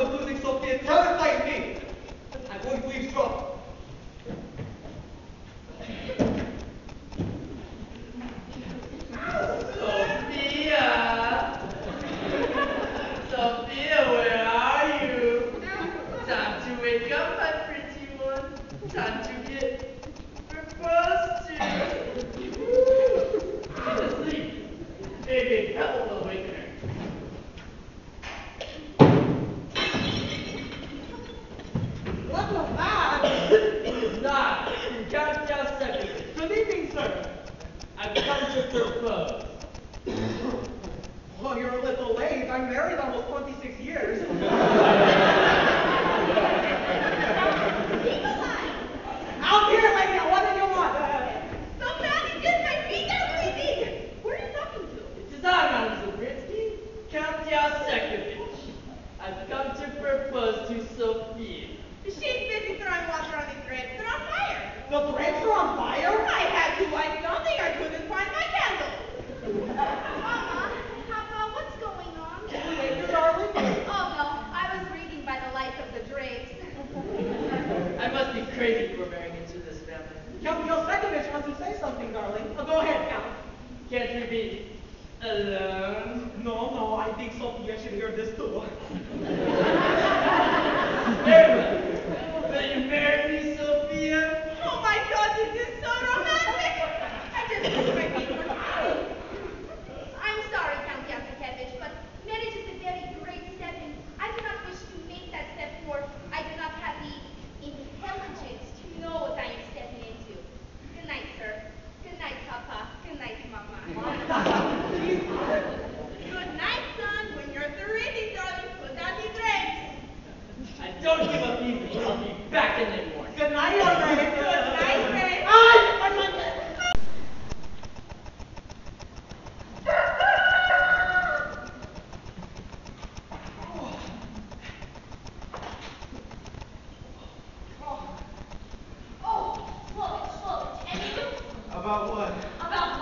of the music of they terrified me. I won't eavesdrop. Sophia! Sophia, where are you? Time to wake up, my pretty one. Time to get proposed to. Get asleep. Baby, hello. Oh, you're a little late. I'm married almost 26 years. what? About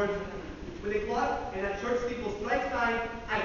With a clock and a church steeple strike sign, I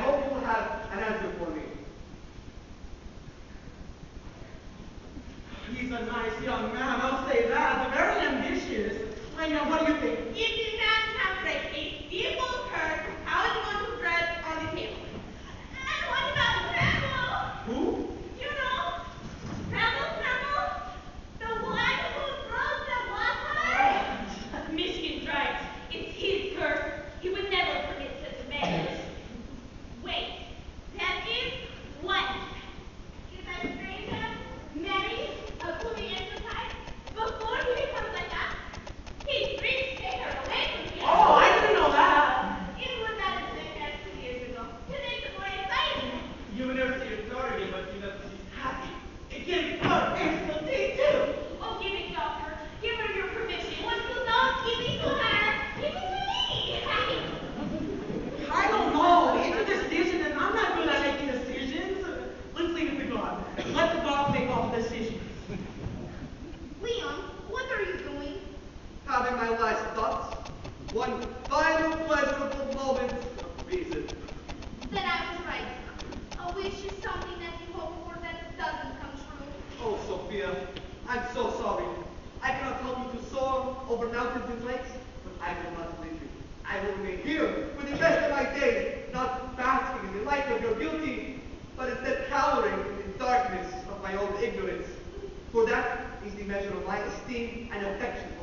over mountains and lakes, but I will not leave you. I will remain here for the rest of my days, not basking in the light of your beauty, but instead cowering in the darkness of my own ignorance. For that is the measure of my esteem and affection